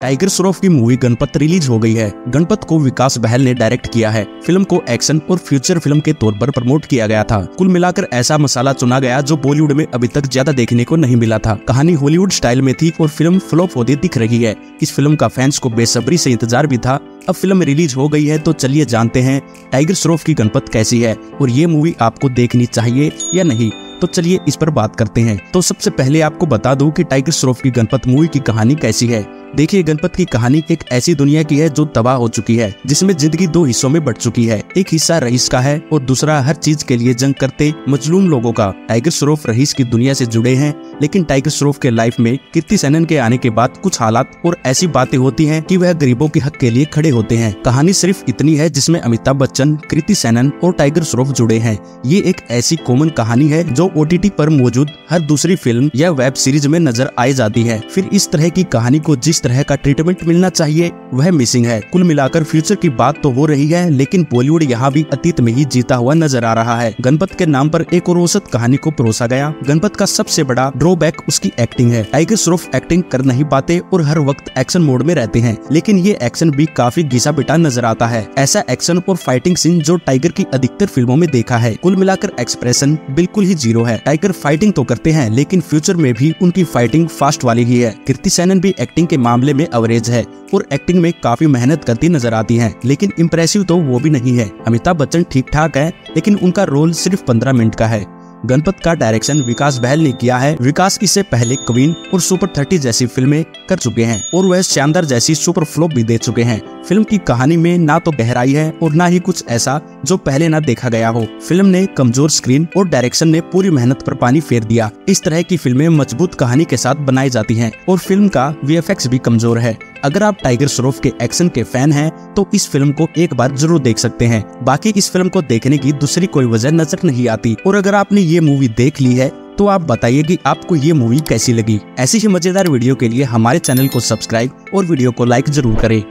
Tiger Shroff की movie Ganpat release हो गई है। गणपत को विकास बहल ने डायरेक्ट किया है। फ़िल्म को एक्शन और फ्यूचर फ़िल्म के तौर पर प्रमोट किया गया था। कुल मिलाकर ऐसा मसाला चुना गया जो बॉलीवुड में अभी तक ज़्यादा देखने को नहीं मिला था। कहानी हॉलीवुड स्टाइल में थी और फ़िल्म फ्लॉप होती दिख रही है। इस फ़िल्म का फैंस को बेसब्री से इंतज़ार भी था। अब फ़िल्म रिलीज़ हो गई है तो चलिए जानते हैं टाइगर श्रॉफ की गणपत कैसी है और ये मूवी आपको देखनी चाहिए या नहीं। तो चलिए इस पर बात करते हैं। तो सबसे पहले आपको बता दूँ कि टाइगर श्रॉफ की गणपत मूवी की कहानी कैसी है। देखिए, गणपत की कहानी एक ऐसी दुनिया की है जो तबाह हो चुकी है, जिसमें ज़िंदगी दो हिस्सों में बढ़ चुकी है। एक हिस्सा रईस का है और दूसरा हर चीज़ के लिए जंग करते, मजलूम लोगों का। टाइगर श्रोफ रईस की दुनिया से जुड़े हैं, लेकिन टाइगर श्रॉफ के लाइफ में कीर्ति सेनन के आने के बाद कुछ हालात और ऐसी बातें होती हैं कि वह गरीबों के हक के लिए खड़े होते हैं। कहानी सिर्फ़ इतनी है जिसमें अमिताभ बच्चन कृति सेनन और टाइगर श्रॉफ जुड़े हैं। ये एक ऐसी कॉमन कहानी है जो ओ पर मौजूद हर दूसरी फ़िल्म या वेब सीरीज़ में नज़र आई जाती है। फिर इस तरह की कहानी को जिस तरह का ट्रीटमेंट मिलना चाहिए, वह मिसिंग है। कुल मिलाकर फ्यूचर की बात तो हो रही है, लेकिन बॉलीवुड यहाँ भी अतीत में ही जीता हुआ नज़र आ रहा है। गणपत के नाम पर एक और औसत कहानी को परोसा गया। गणपत का सबसे बड़ा ड्रॉबैक उसकी एक्टिंग है। टाइगर श्रॉफ एक्टिंग कर नहीं पाते और हर वक्त एक्शन मोड में रहते हैं, लेकिन ये एक्शन भी काफ़ी घिसा पिटा नज़र आता है। ऐसा एक्शन और फाइटिंग सीन जो टाइगर की अधिकतर फ़िल्मों में देखा है। कुल मिलाकर एक्सप्रेशन बिल्कुल ही ज़ीरो है। टाइगर फाइटिंग तो करते हैं, लेकिन फ्यूचर में भी उनकी फाइटिंग फास्ट वाली ही है। कीर्ति सैनन भी एक्टिंग के मामले में अवरेज है। और एक्टिंग में काफ़ी मेहनत करती नज़र आती है, लेकिन इम्प्रेसिव तो वो भी नहीं है। अमिताभ बच्चन ठीक ठाक है, लेकिन उनका रोल सिर्फ़ पंद्रह मिनट का है। गणपत का डायरेक्शन विकास बहल ने किया है। विकास इससे पहले क्वीन और सुपर थर्टी जैसी फ़िल्में कर चुके हैं और वह शानदार जैसी सुपर फ्लॉप भी दे चुके हैं। फ़िल्म की कहानी में ना तो गहराई है और ना ही कुछ ऐसा जो पहले ना देखा गया हो। फ़िल्म ने कमज़ोर स्क्रीन और डायरेक्शन ने पूरी मेहनत पर पानी फेर दिया। इस तरह की फ़िल्में मज़बूत कहानी के साथ बनाई जाती हैं और फ़िल्म का वीएफएक्स भी कमज़ोर है। अगर आप टाइगर श्रॉफ के एक्शन के फ़ैन हैं तो इस फ़िल्म को एक बार ज़रूर देख सकते हैं। बाकी इस फ़िल्म को देखने की दूसरी कोई वजह नज़र नहीं आती। और अगर आपने ये मूवी देख ली है तो आप बताइए कि आपको ये मूवी कैसी लगी। ऐसी ही मज़ेदार वीडियो के लिए हमारे चैनल को सब्सक्राइब और वीडियो को लाइक ज़रूर करें।